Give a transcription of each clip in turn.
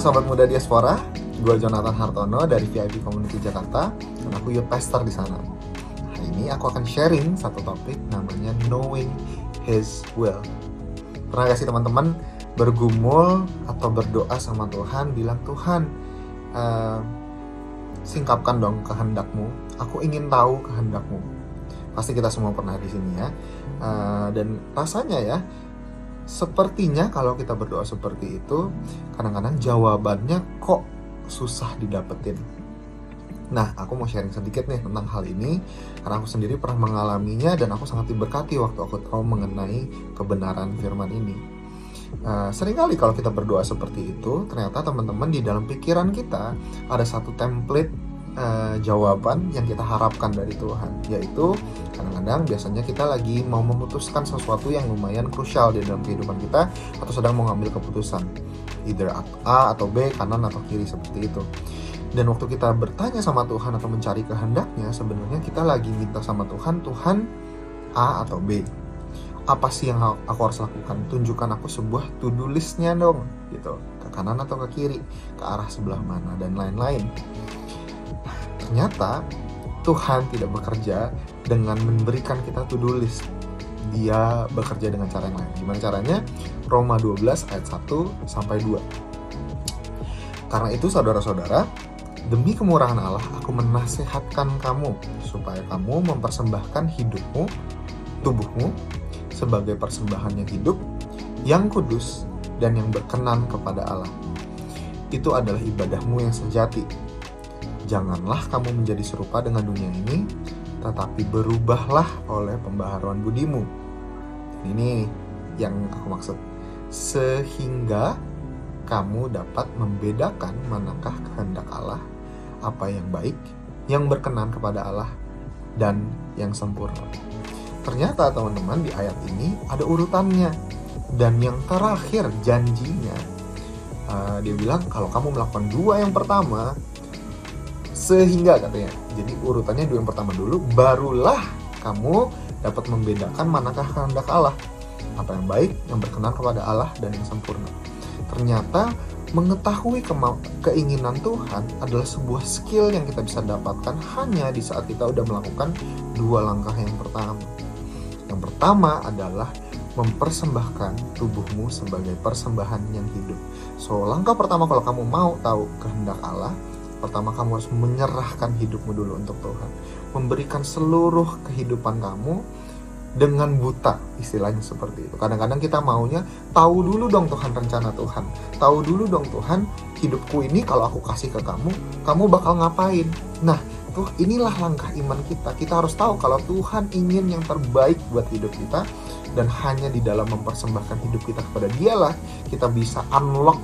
Sobat Muda Diaspora, gue Jonathan Hartono dari VIP Community Jakarta, dan aku youth pastor di sana. Hari ini aku akan sharing satu topik namanya Knowing His Will. Pernah gak sih teman-teman bergumul atau berdoa sama Tuhan, bilang Tuhan, uh, singkapkan dong kehendakmu. Aku ingin tahu kehendakmu. Pasti kita semua pernah di sini ya. Uh, dan rasanya ya, sepertinya kalau kita berdoa seperti itu kadang-kadang jawabannya kok susah didapetin Nah, aku mau sharing sedikit nih tentang hal ini karena aku sendiri pernah mengalaminya dan aku sangat diberkati waktu aku tahu mengenai kebenaran firman ini. Uh, sering kali kalau kita berdoa seperti itu, ternyata teman-teman di dalam pikiran kita ada satu template uh, jawaban yang kita harapkan dari Tuhan, yaitu kadang-kadang biasanya kita lagi mau memutuskan sesuatu yang lumayan krusial di dalam kehidupan kita atau sedang mau ngambil keputusan, either A atau B, kanan atau kiri seperti itu. Dan waktu kita bertanya sama Tuhan atau mencari kehendaknya, sebenarnya kita lagi minta sama Tuhan, Tuhan A atau B. Apa sih yang aku harus lakukan? Tunjukkan aku sebuah to-do listnya dong, gitu. Ke kanan atau ke kiri, ke arah sebelah mana, dan lain-lain ternyata Tuhan tidak bekerja dengan memberikan kita to-do list. Dia bekerja dengan cara yang lain. Gimana caranya? Roma 12 ayat 1 sampai 2. Karena itu saudara-saudara, demi kemurahan Allah aku menasehatkan kamu supaya kamu mempersembahkan hidupmu, tubuhmu sebagai persembahan yang hidup, yang kudus dan yang berkenan kepada Allah. Itu adalah ibadahmu yang sejati Janganlah kamu menjadi serupa dengan dunia ini, tetapi berubahlah oleh pembaharuan budimu. Ini yang aku maksud. Sehingga kamu dapat membedakan manakah kehendak Allah, apa yang baik, yang berkenan kepada Allah, dan yang sempurna. Ternyata teman-teman di ayat ini ada urutannya. Dan yang terakhir janjinya, uh, dia bilang kalau kamu melakukan dua yang pertama, sehingga katanya jadi urutannya dua yang pertama dulu barulah kamu dapat membedakan manakah kehendak Allah. Apa yang baik yang berkenan kepada Allah dan yang sempurna. Ternyata mengetahui keinginan Tuhan adalah sebuah skill yang kita bisa dapatkan hanya di saat kita udah melakukan dua langkah yang pertama. Yang pertama adalah mempersembahkan tubuhmu sebagai persembahan yang hidup. So, langkah pertama kalau kamu mau tahu kehendak Allah, Pertama kamu harus menyerahkan hidupmu dulu untuk Tuhan. Memberikan seluruh kehidupan kamu dengan buta istilahnya seperti itu. Kadang-kadang kita maunya tahu dulu dong Tuhan rencana Tuhan. Tahu dulu dong Tuhan hidupku ini kalau aku kasih ke kamu, kamu bakal ngapain. Nah, tuh inilah langkah iman kita. Kita harus tahu kalau Tuhan ingin yang terbaik buat hidup kita dan hanya di dalam mempersembahkan hidup kita kepada Dialah kita bisa unlock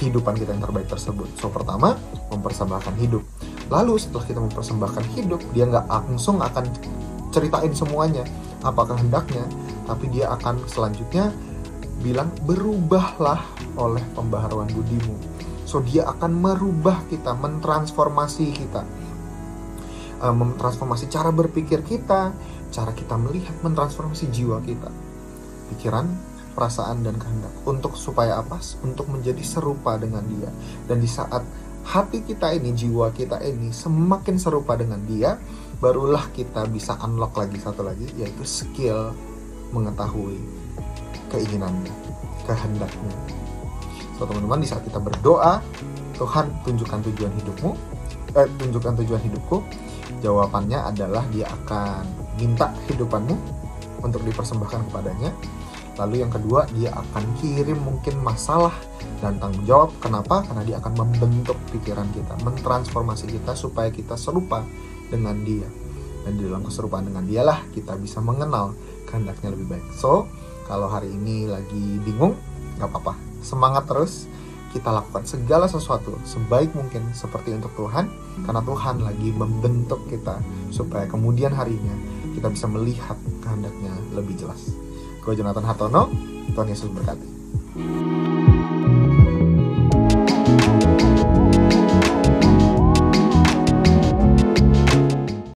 kehidupan kita yang terbaik tersebut. So pertama, mempersembahkan hidup. Lalu setelah kita mempersembahkan hidup, dia nggak langsung akan ceritain semuanya apakah hendaknya, tapi dia akan selanjutnya bilang berubahlah oleh pembaharuan budimu. So dia akan merubah kita, mentransformasi kita, uh, mentransformasi cara berpikir kita, cara kita melihat, mentransformasi jiwa kita, pikiran, perasaan dan kehendak untuk supaya apa? Untuk menjadi serupa dengan dia. Dan di saat hati kita ini, jiwa kita ini semakin serupa dengan dia, barulah kita bisa unlock lagi satu lagi yaitu skill mengetahui keinginannya, kehendaknya. So teman-teman di saat kita berdoa, Tuhan tunjukkan tujuan hidupmu, eh, tunjukkan tujuan hidupku. Jawabannya adalah dia akan minta hidupanmu untuk dipersembahkan kepadanya Lalu yang kedua, dia akan kirim mungkin masalah dan tanggung jawab. Kenapa? Karena dia akan membentuk pikiran kita, mentransformasi kita supaya kita serupa dengan dia. Dan di dalam keserupaan dengan dialah kita bisa mengenal kehendaknya lebih baik. So, kalau hari ini lagi bingung, nggak apa-apa. Semangat terus, kita lakukan segala sesuatu sebaik mungkin seperti untuk Tuhan karena Tuhan lagi membentuk kita supaya kemudian harinya kita bisa melihat kehendaknya lebih jelas. Gue Jonathan Hartono, Tuhan Yesus berkati.